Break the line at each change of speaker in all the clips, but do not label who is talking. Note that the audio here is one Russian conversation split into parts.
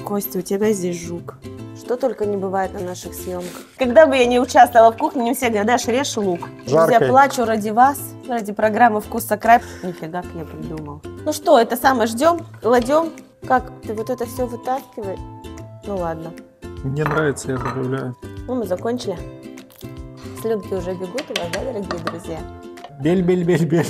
Костя, у тебя здесь жук. Что только не бывает на наших съемках. Когда бы я не участвовала в кухне, мне все говорят, Даш, режь лук.
Жарко.
Я плачу ради вас, ради программы «Вкус край». Нифига, как я придумал. Ну что, это самое, ждем, кладем. Как, ты вот это все вытаскивай? Ну ладно.
Мне нравится, я добавляю.
Ну, мы закончили. Слюнки уже бегут у вас, да, дорогие друзья?
Бель-бель-бель-бель.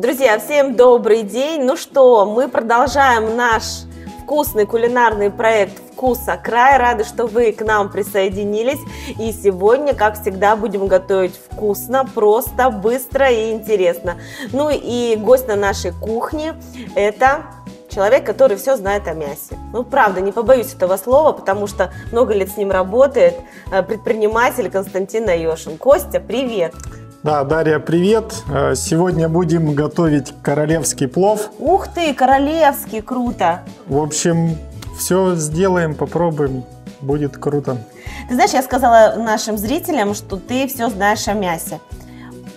Друзья, всем добрый день. Ну что, мы продолжаем наш вкусный кулинарный проект «Вкуса край». Рады, что вы к нам присоединились. И сегодня, как всегда, будем готовить вкусно, просто, быстро и интересно. Ну и гость на нашей кухне – это человек, который все знает о мясе. Ну, правда, не побоюсь этого слова, потому что много лет с ним работает э, предприниматель Константин Айошин. Костя, привет!
Да, Дарья, привет. Э, Сегодня будем готовить королевский плов.
Ух ты, королевский, круто!
В общем, все сделаем, попробуем. Будет круто.
Ты знаешь, я сказала нашим зрителям, что ты все знаешь о мясе.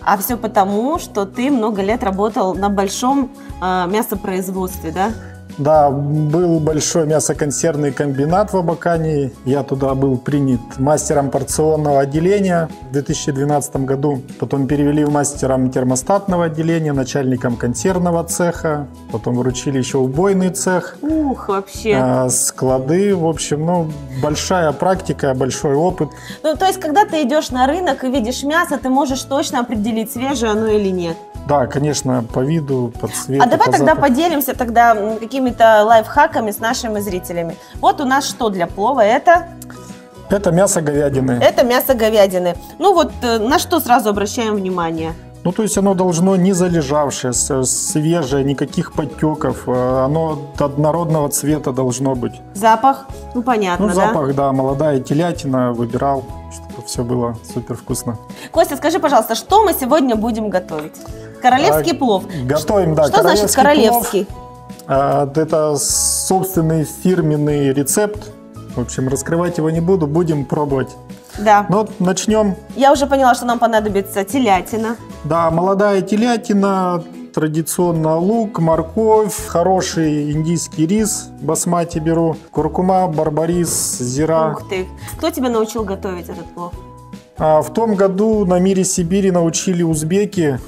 А все потому, что ты много лет работал на большом э, мясопроизводстве, да?
Да, был большой мясоконсервный комбинат в Абакане. Я туда был принят мастером порционного отделения в 2012 году. Потом перевели в мастером термостатного отделения, начальником консервного цеха. Потом вручили еще убойный цех,
Ух, вообще.
э, склады. В общем, ну, большая практика, большой опыт.
Ну, то есть, когда ты идешь на рынок и видишь мясо, ты можешь точно определить, свежее оно или нет.
Да, конечно, по виду, по цвету.
а давай
по
тогда
запаху.
поделимся тогда какими-то лайфхаками с нашими зрителями. Вот у нас что для плова? Это,
Это мясо говядины.
это мясо говядины. Ну вот э, на что сразу обращаем внимание?
Ну, то есть оно должно не залежавшее, свежее, никаких подтеков. э, Оно однородного цвета должно быть.
Запах? Ну понятно,
Ну,
да?
запах, да, молодая телятина, выбирал, чтобы все было супер вкусно.
Костя, скажи, пожалуйста, что мы сегодня будем готовить? Королевский плов.
Готовим, да,
что значит
королевский
королевский?
плов. А, Это собственный фирменный рецепт. В общем, раскрывать его не буду, будем пробовать.
Да.
Ну, начнем.
Я уже поняла, что нам понадобится телятина.
Да, молодая телятина, традиционно лук, морковь, хороший индийский рис, басмати беру, куркума, барбарис, зира.
Ух ты. Кто тебя научил готовить этот плов?
А в том году на мире Сибири научили узбеки,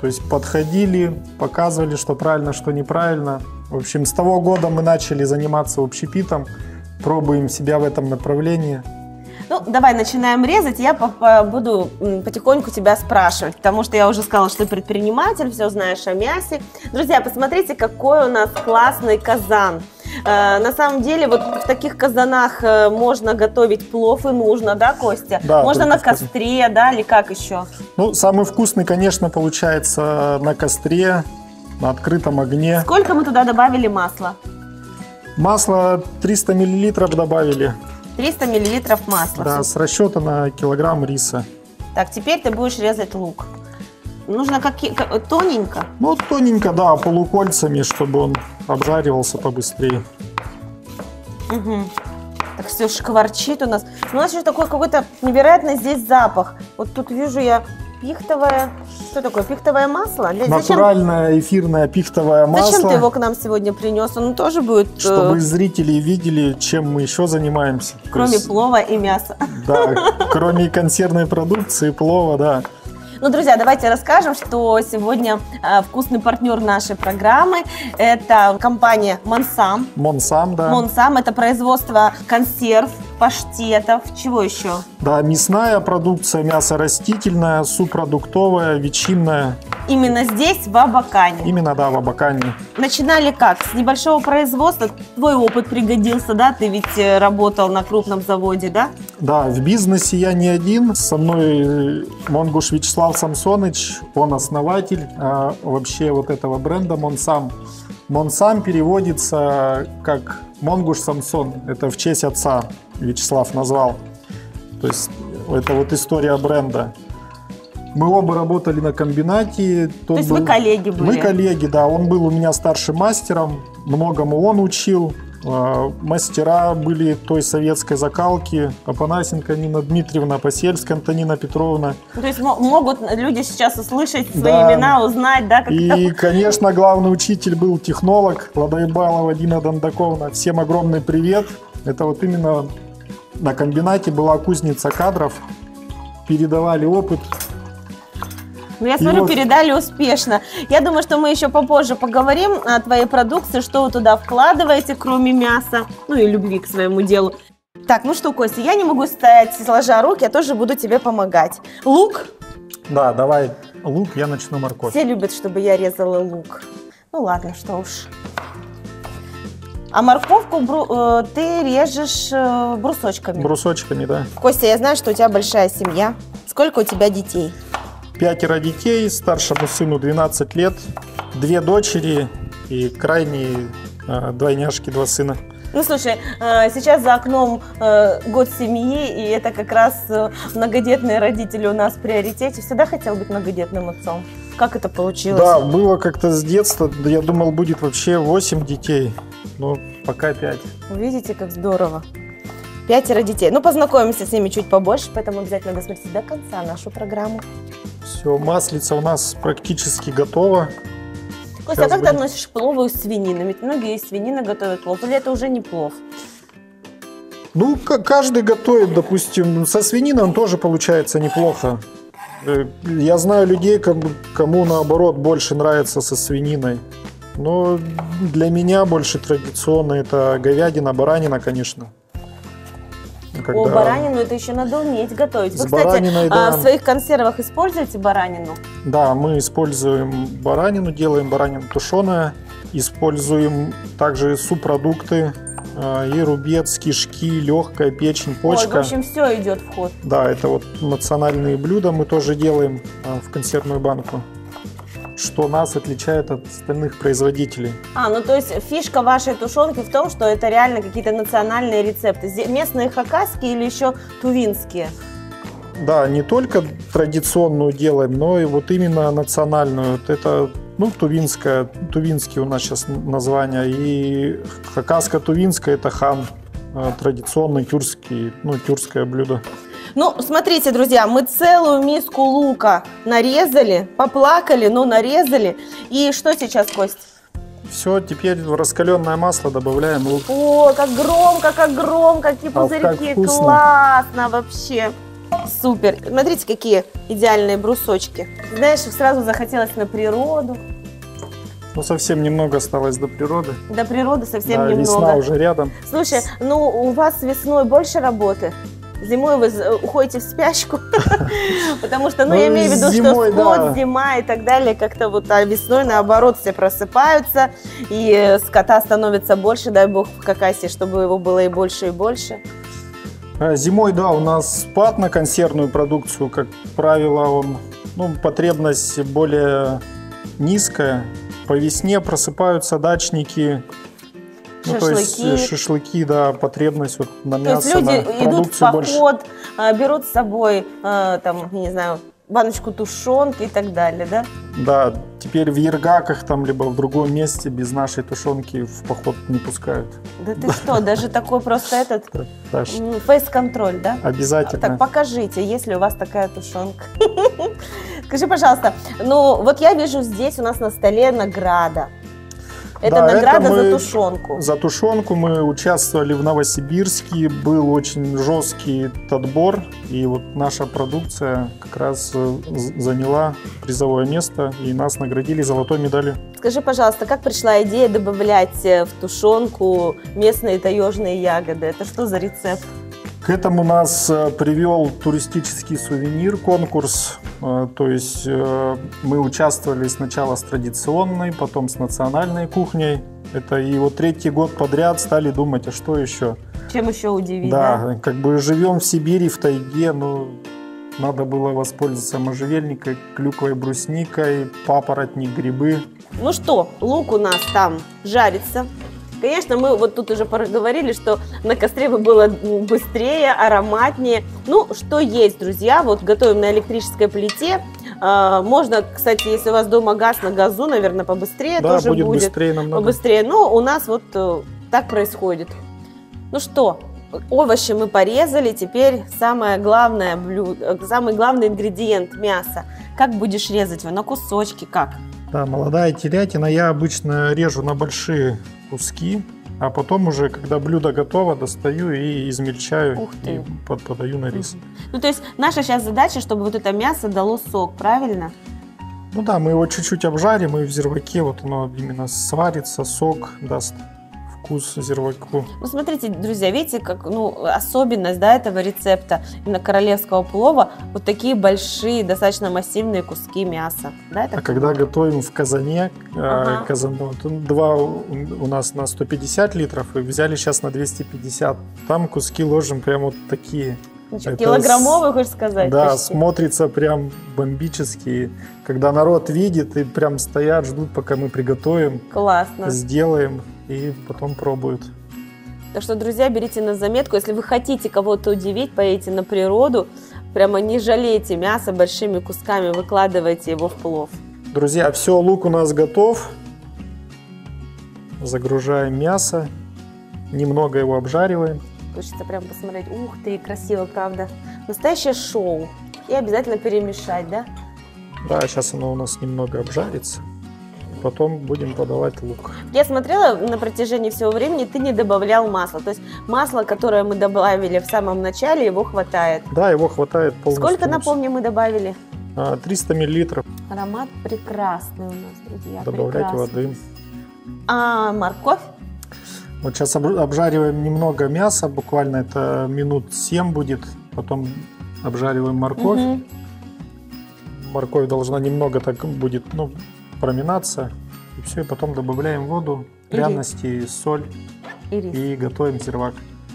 то есть подходили, показывали, что правильно, что неправильно. В общем, с того года мы начали заниматься общепитом, пробуем себя в этом направлении.
Ну, давай начинаем резать. Я буду потихоньку тебя спрашивать, потому что я уже сказала, что ты предприниматель, все знаешь о мясе. Друзья, посмотрите, какой у нас классный казан. Э, на самом деле, вот в таких казанах э, можно готовить плов и нужно, да, Костя?
Да,
можно на
вкусно.
костре, да, или как еще?
Ну, самый вкусный, конечно, получается на костре, на открытом огне.
Сколько мы туда добавили масла?
Масло 300 миллилитров добавили,
300 миллилитров масла.
да, с расчета на килограмм риса.
Так, теперь ты будешь резать лук. Нужно как- тоненько.
Ну, тоненько, да, полукольцами, чтобы он обжаривался побыстрее.
Мгм. Так все шкварчит у нас. Ну, У нас еще такой какой-то невероятный здесь запах. Вот тут вижу я пихтовое... Что такое? Пихтовое масло? Для- Зачем,
Натуральное эфирное пихтовое масло.
зачем ты его к нам сегодня принес? Он тоже будет, э,
Чтобы зрители видели, чем мы еще занимаемся.
Кроме
есть,
плова и мяса.
Да, кроме консервной продукции, плова, да.
Ну, друзья, давайте расскажем, что сегодня э, вкусный партнер нашей программы – это компания «Монсам».
Монсам, да.
«Монсам» – это производство консерв, паштетов, чего еще?
Да, мясная продукция, мясо растительное, субпродуктовое, ветчинное.
Именно здесь, в Абакане.
Именно, да, в Абакане.
Начинали как? С небольшого производства? Твой опыт пригодился, да? Ты ведь э, работал на крупном заводе, да?
Да, в бизнесе я не один. Со мной э, Монгуш Вячеслав Самсоныч, он основатель а, вообще вот этого бренда Монсам. Монсам переводится как Монгуш Самсон. Это в честь отца Вячеслав назвал. То есть это вот история бренда. Мы оба работали на комбинате.
То есть вы
был-
коллеги были?
Мы коллеги, да. Он был у меня старшим мастером, многому он учил. А, Мастера были той советской закалки. Апанасенко Нина Дмитриевна, Посельская Антонина Петровна.
То есть мо- могут люди сейчас услышать свои
Да.
имена, узнать, да, как это
И, конечно, главный учитель был технолог Ладоебалова Дина Дондаковна. Всем огромный привет. Это вот именно на комбинате была кузница кадров. Передавали опыт.
Ну, я смотрю,
вот-
передали успешно. Я думаю, что мы еще попозже поговорим о твоей продукции, что вы туда вкладываете, кроме мяса, ну и любви к своему делу. Так, ну что, Костя, я не могу стоять сложа руки, я тоже буду тебе помогать. Лук.
Да, давай лук, я начну морковь.
Все любят, чтобы я резала лук. Ну ладно, что уж. А морковку бру- э, ты режешь э, брусочками.
Брусочками, да.
Костя, я знаю, что у тебя большая семья. Сколько у тебя детей?
Пятеро детей, старшему сыну 12 лет, две дочери и крайние э, двойняшки, два сына.
Ну, слушай, э, сейчас за окном год семьи, и это как раз многодетные родители у нас в приоритете. Всегда хотел быть многодетным отцом. Как это получилось?
Да, было как-то с детства, я думал, будет вообще 8 детей, но пока 5.
Вы Видите, как здорово. Пятеро детей. Ну, познакомимся с ними чуть побольше, поэтому обязательно досмотрите до конца нашу программу.
Все, маслица у нас практически готова.
Костя, а как ты
будем.
относишься к плову из свинины? Ведь многие из свинины готовят плов. Или это уже не плов?
Ну, каждый готовит, допустим, со свининой он тоже получается неплохо. Э, Я знаю людей, кому, кому наоборот больше нравится со свининой. Но для меня больше традиционно это говядина, баранина, конечно.
О,
Когда
баранину это еще надо уметь готовить.
С
Вы, кстати,
бараниной,
а,
да.
в своих консервах используете баранину?
Да, мы используем баранину, делаем баранину тушеная, используем также субпродукты, э, и рубец, кишки, легкая печень,
Ой, в
почка.
общем, все идет в ход.
Да, это вот национальные блюда мы тоже делаем э, в консервную банку, что нас отличает от остальных производителей.
А, ну то есть фишка вашей тушенки в том, что это реально какие-то национальные рецепты. Местные хакасские или еще тувинские?
Да, не только традиционную делаем, но и вот именно национальную. Это, ну, тувинская, тувинский у нас сейчас название, и хакасско-тувинская это хан, э, традиционный тюркский, ну, тюркское блюдо.
Ну, смотрите, друзья, мы целую миску лука нарезали, поплакали, но нарезали. И что сейчас, Кость?
Все, теперь в раскаленное масло добавляем лук.
О, как громко, как громко, какие
А как
пузырьки, классно вообще. Супер. Смотрите, какие идеальные брусочки. Знаешь, сразу захотелось на природу.
Ну, совсем немного осталось до природы.
До природы совсем
да,
немного.
весна уже рядом.
Слушай, ну у вас весной больше работы? Зимой вы уходите в спячку, потому что, ну, я
Ну,
имею в виду, что скот, зима и так далее, как-то вот, а весной, наоборот, все просыпаются, и э, скота становится больше, дай бог в какасе, чтобы его было и больше, и больше.
А, Зимой, да, у нас спад на консервную продукцию, как правило, он, ну, потребность более низкая. По весне просыпаются дачники, ну, то есть
Шашлыки.
шашлыки, да, потребность вот на
То
мясо,
есть люди
на
идут в
продукцию больше.
поход, а, берут с собой, а, там, не знаю, баночку тушенки и так далее, да?
Да, теперь в Ергаках там, либо в другом месте без нашей тушенки в поход не пускают.
Да ты что, даже такой просто этот фейс-контроль, да?
обязательно.
Так, покажите, есть ли у вас такая тушенка. Скажи, пожалуйста, ну вот я вижу здесь у нас на столе награда. Это
Да, это
награда за
мы-
тушенку.
За тушенку мы участвовали в Новосибирске, был очень жесткий отбор, и вот наша продукция как раз э, заняла призовое место, и нас наградили золотой медалью.
Скажи, пожалуйста, как пришла идея добавлять э, в тушенку местные таежные ягоды? Это что за рецепт?
К этому нас э, привел туристический сувенир, конкурс. Э, То есть э, мы участвовали сначала с традиционной, потом с национальной кухней. Это и вот третий год подряд стали думать, а что еще?
Чем еще удивить? да?
Да, как бы живем в Сибири, в тайге, но надо было воспользоваться можжевельникой, клюквой, брусникой, папоротник, грибы.
Ну что, лук у нас там жарится. Конечно, мы вот тут уже говорили, что на костре бы было быстрее, ароматнее. Ну, что есть, друзья, вот готовим на электрической плите. А, Можно, кстати, если у вас дома газ на газу, наверное, побыстрее
да,
тоже
будет,
будет.
быстрее намного.
Побыстрее. Но у нас вот э, так происходит. Ну что, овощи мы порезали, теперь самое главное блюдо, самый главный ингредиент мяса. Как будешь резать его? На кусочки как?
Да, молодая телятина я обычно режу на большие куски, а потом уже, когда блюдо готово, достаю и измельчаю и под- подаю на рис.
Ну, то есть наша сейчас задача, чтобы вот это мясо дало сок, правильно?
Ну да, мы его чуть-чуть обжарим, и в зирваке вот оно именно сварится, сок даст вкус зирваку.
Ну, смотрите, друзья, видите, как, ну, особенность, да, этого рецепта, именно королевского плова, вот такие большие, достаточно массивные куски мяса, да, это
А когда готовим в казане, э,
Ага.
казан, два у нас на 150 литров, и взяли сейчас на 250. Там куски ложим прям вот такие.
Значит,
это
килограммовый, хочешь сказать?
да,
почти?
смотрится прям бомбически. Когда народ видит и прям стоят, ждут, пока мы приготовим,
Классно.
сделаем и потом пробуют.
Так что, друзья, берите на заметку, если вы хотите кого-то удивить, поедете на природу, прямо не жалейте мясо большими кусками, выкладывайте его в плов.
Друзья, все, лук у нас готов. Загружаем мясо. Немного его обжариваем.
Хочется прям посмотреть. Ух ты, красиво, правда. Настоящее шоу. И обязательно перемешать, да?
Да, сейчас оно у нас немного обжарится. Потом будем подавать лук.
Я смотрела на протяжении всего времени, ты не добавлял масла. То есть масло, которое мы добавили в самом начале, его хватает.
Да, его хватает полностью.
Сколько, напомню, мы добавили?
А, 300 миллилитров.
Аромат прекрасный у нас, друзья.
Добавлять
прекрасный.
воды.
А морковь?
Вот сейчас об- обжариваем немного мяса, буквально это минут 7 будет. Потом обжариваем морковь.
Мгм.
Морковь должна немного так будет, ну, проминаться. И все, и потом добавляем воду,
И
пряности, соль
И рис.
и готовим зирвак.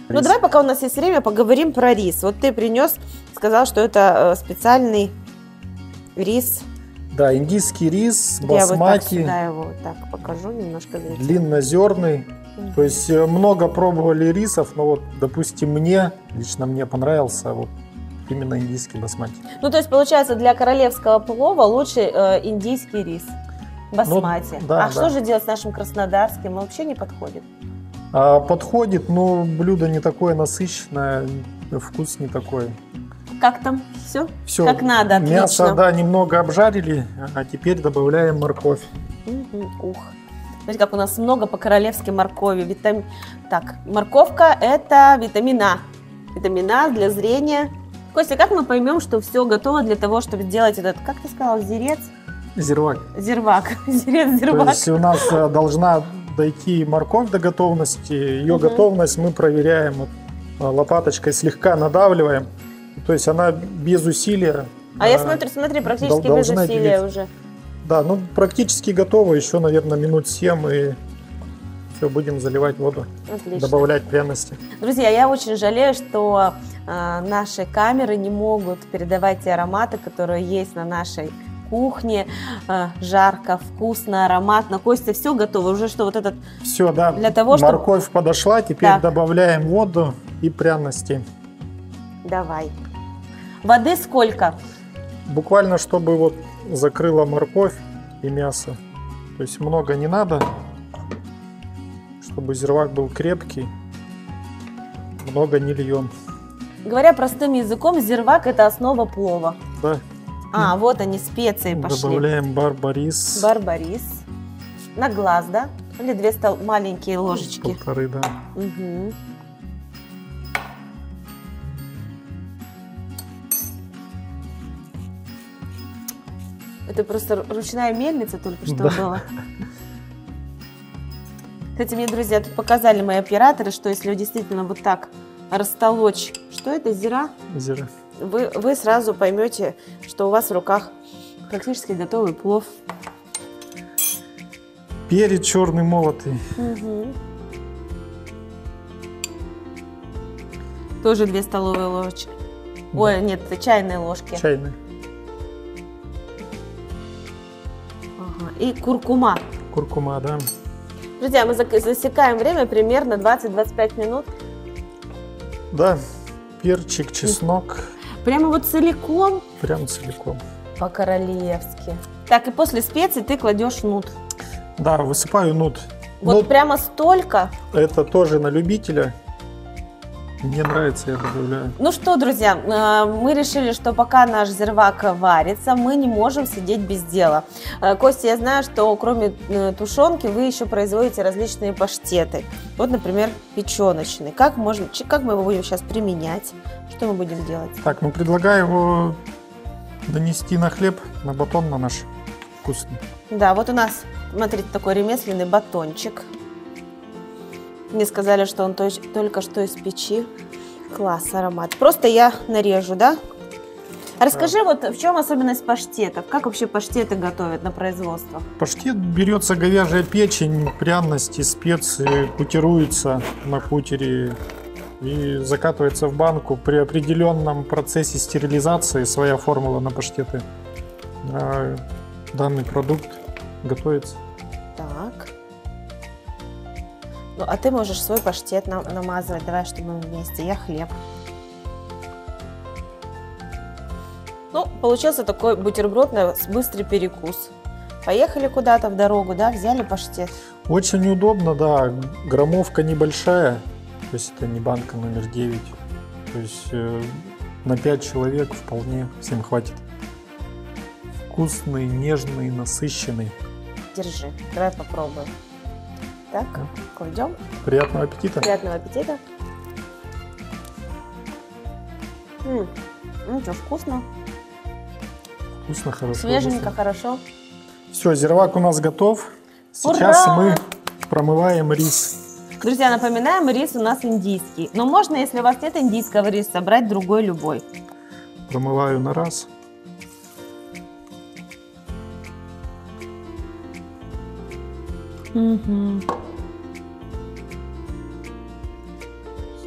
Ну
Рис.
давай, пока у нас есть время, поговорим про рис. Вот ты принес, сказал, что это э, специальный рис.
Да, индийский рис,
Я вот так
басмати,
его вот так покажу немножко. зрителям.
длиннозерный.
Мгм.
То есть э, много пробовали рисов, но вот, допустим, мне, лично мне понравился вот именно индийский басмати.
Ну, то есть, получается, для королевского плова лучше э, индийский рис. Басмати.
Ну, да,
а
да.
что же делать с нашим краснодарским? Он вообще не подходит.
А подходит, но блюдо не такое насыщенное, вкус не такой.
Как там? Все?
Все,
Как надо,
мясо,
отлично.
да, немного обжарили, а теперь добавляем морковь.
Ух. Смотрите, как у нас много по-королевски моркови. Витам... Так, морковка – это витамин А. Витамин А для зрения. Костя, как мы поймем, что все готово для того, чтобы сделать этот, как ты сказал, зирец?
Зирвак.
Зирвак. Зирец,
То
зирвак.
есть у нас э, должна дойти морковь до готовности. Ее
Мгм.
готовность мы проверяем э, лопаточкой, слегка надавливаем. То есть она без усилия.
А я
э,
смотрю, смотри, практически без усилия
делить.
уже.
Да, ну практически готово. Еще, наверное, минут 7 и все, будем заливать воду,
Отлично.
добавлять пряности.
Друзья, я очень жалею, что э, наши камеры не могут передавать те ароматы, которые есть на нашей кухне. Э, жарко, вкусно, ароматно. Костя, все готово. Уже что, вот этот...
Все, да.
Для того, чтобы-
Морковь подошла, теперь
Так.
добавляем воду и пряности.
Давай. Воды сколько?
Буквально, чтобы вот закрыла морковь и мясо. То есть много не надо, чтобы зирвак был крепкий. Много не льем.
Говоря простым языком, зирвак – это основа плова.
Да.
А, вот они, специи пошли.
Добавляем барбарис.
Барбарис. На глаз, да? Или две стол... маленькие ложечки.
Полторы, да.
Мгм. Это просто ру- ручная мельница только что
Да.
была. Кстати, мне, друзья, тут показали мои операторы, что если действительно вот так растолочь, что это, зира,
Зира.
Вы, вы сразу поймете, что у вас в руках практически готовый плов.
Перец черный молотый.
Мгм. Тоже две столовые ложечки. Ой, нет, это чайные ложки.
Чайный.
Ага. И куркума.
Куркума, да.
Друзья, мы засекаем время примерно 20-25 минут.
Да. Перчик, чеснок.
Прямо вот целиком
Прям целиком.
по-королевски. Так, и после специй ты кладешь нут.
Да, высыпаю нут
Вот
Ну,
прямо столько.
Это тоже на любителя. Мне нравится, я добавляю.
Ну что, друзья, э, мы решили, что пока наш зервак варится, мы не можем сидеть без дела. Э, Костя, я знаю, что кроме э, тушенки вы еще производите различные паштеты. Вот, например, печеночный. Как, можно, как мы его будем сейчас применять? Что мы будем делать?
Так, ну предлагаю его нанести на хлеб, на батон на наш вкусный.
Да, вот у нас, смотрите, такой ремесленный батончик. Мне сказали, что он только что из печи. Класс, аромат. Просто я нарежу, да? А Расскажи, вот в чем особенность паштетов? Как вообще паштеты готовят на производствах?
Паштет берется говяжья печень, пряности, специи, кутируется на кутере и закатывается в банку. При определенном процессе стерилизации своя формула на паштеты. А Данный продукт готовится.
Ну, а ты можешь свой паштет нам- намазывать. Давай, чтобы мы вместе. Я хлеб. Ну, получился такой бутерброд на быстрый перекус. Поехали куда-то в дорогу, да, взяли паштет.
Очень удобно, да. Граммовка небольшая, то есть это не банка номер 9. То есть э, на 5 человек вполне всем хватит. Вкусный, нежный, насыщенный.
Держи, давай попробуем. Так, кладем.
Приятного аппетита.
Приятного аппетита. М, Ну что, вкусно,
Вкусно, хорошо.
свеженько, хорошо.
Все, зирвак у нас готов. Сейчас
Ура!
мы промываем рис.
Друзья, напоминаем, рис у нас индийский. Но можно, если у вас нет индийского риса, брать другой любой.
Промываю на раз.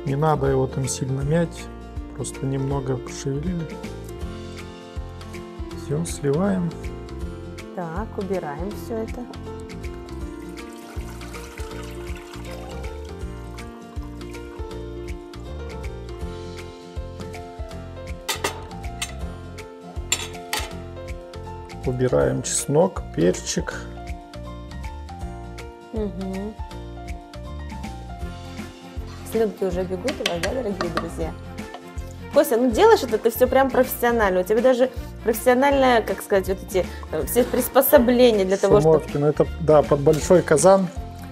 Не надо его там сильно мять. Просто немного пошевелили. Все, сливаем.
Так, убираем все это.
Убираем чеснок, перчик.
Мгм. Слюнки уже бегут у вас, да, дорогие друзья? Костя, ну делаешь это ты все прям профессионально. У тебя даже профессиональное, как сказать, вот эти э, все приспособления для того, чтобы...
Шумовкин. Это, да, под большой казан.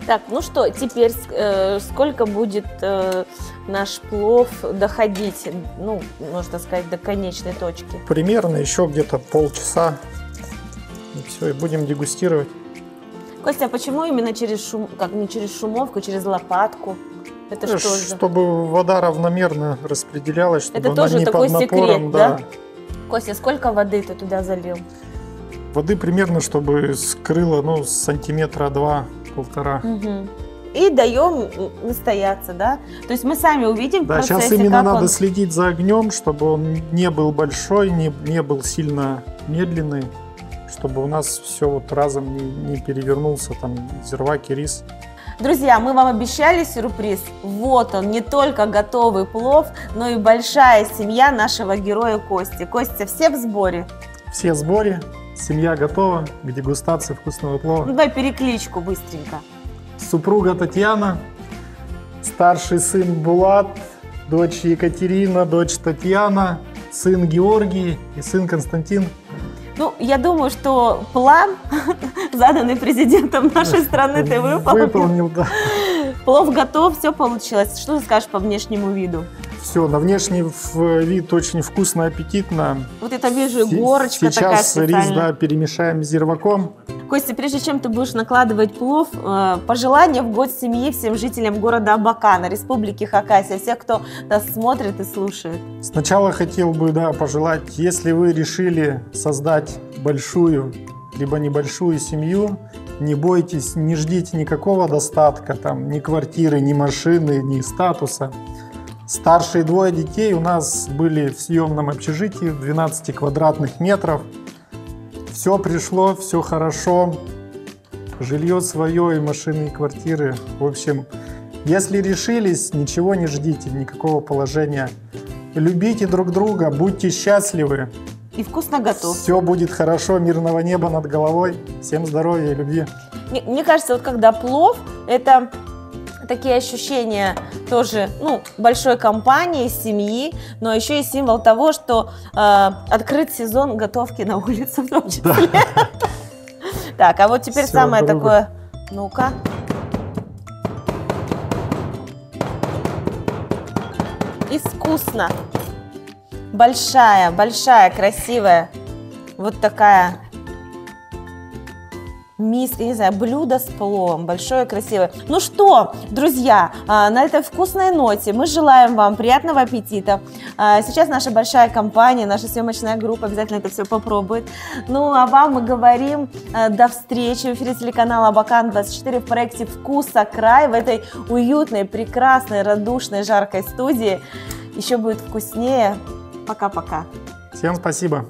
Так, ну что, теперь э, сколько будет э, наш плов доходить, ну, можно сказать, до конечной точки?
Примерно еще где-то полчаса. И все, и будем дегустировать.
Костя, а почему именно через шум, как не через шумовку, через лопатку? Это что за?
Чтобы вода равномерно распределялась, чтобы
Это
она
тоже
не
такой
под напором,
секрет,
да.
да? Костя, сколько воды ты туда залил?
Воды примерно, чтобы скрыло, ну, сантиметра два-полтора.
Мгм. И даем настояться, да? То есть мы сами увидим
Да,
процессе,
сейчас именно надо
он...
следить за огнем, чтобы он не был большой, не, не был сильно медленный, чтобы у нас все вот разом не, не перевернулся, там, зервак и рис.
Друзья, мы вам обещали сюрприз. Вот он, не только готовый плов, но и большая семья нашего героя Кости. Костя, все в сборе?
Все в сборе, семья готова к дегустации вкусного
Ну,
плова.
давай перекличку быстренько.
Супруга Татьяна, старший сын Булат, дочь Екатерина, дочь Татьяна, сын Георгий и сын Константин.
Ну, я думаю, что план, заданный президентом нашей страны, ты выполнил.
Выполнил, да.
Плов готов, все получилось. Что ты скажешь по внешнему виду?
Все, на внешний вид очень вкусно, аппетитно.
Вот это вижу, горочка такая
Сейчас рис, да, перемешаем с зирваком.
Костя, прежде чем ты будешь накладывать плов, э, пожелания в год семьи всем жителям города Абакана, Республики Хакасия, всех, кто нас смотрит и слушает.
Сначала хотел бы, да, пожелать, если вы решили создать большую либо небольшую семью, не бойтесь, не ждите никакого достатка, там, ни квартиры, ни машины, ни статуса. Старшие двое детей у нас были в съемном общежитии 12 квадратных метров. Все пришло, все хорошо. Жилье свое и машины, и квартиры. В общем, если решились, ничего не ждите, никакого положения. Любите друг друга, будьте счастливы.
И вкусно готов.
Все будет хорошо, мирного неба над головой. Всем здоровья и любви.
Мне, мне кажется, вот когда плов, это такие ощущения тоже, ну, большой компании, семьи, но еще и символ того, что э, открыт сезон готовки на улице в том числе. Да. Так, а вот теперь Все, самое такое, ну-ка. Искусно. Большая, большая, красивая, вот такая миска, не знаю, блюдо с пловом, большое, красивое. Ну что, друзья, а, на этой вкусной ноте мы желаем вам приятного аппетита. А, сейчас наша большая компания, наша съемочная группа обязательно это все попробует. Ну, а вам мы говорим а, до встречи в эфире телеканала Абакан24 в проекте «Вкуса край» в этой уютной, прекрасной, радушной, жаркой студии. Еще будет вкуснее. Пока-пока.
Всем спасибо.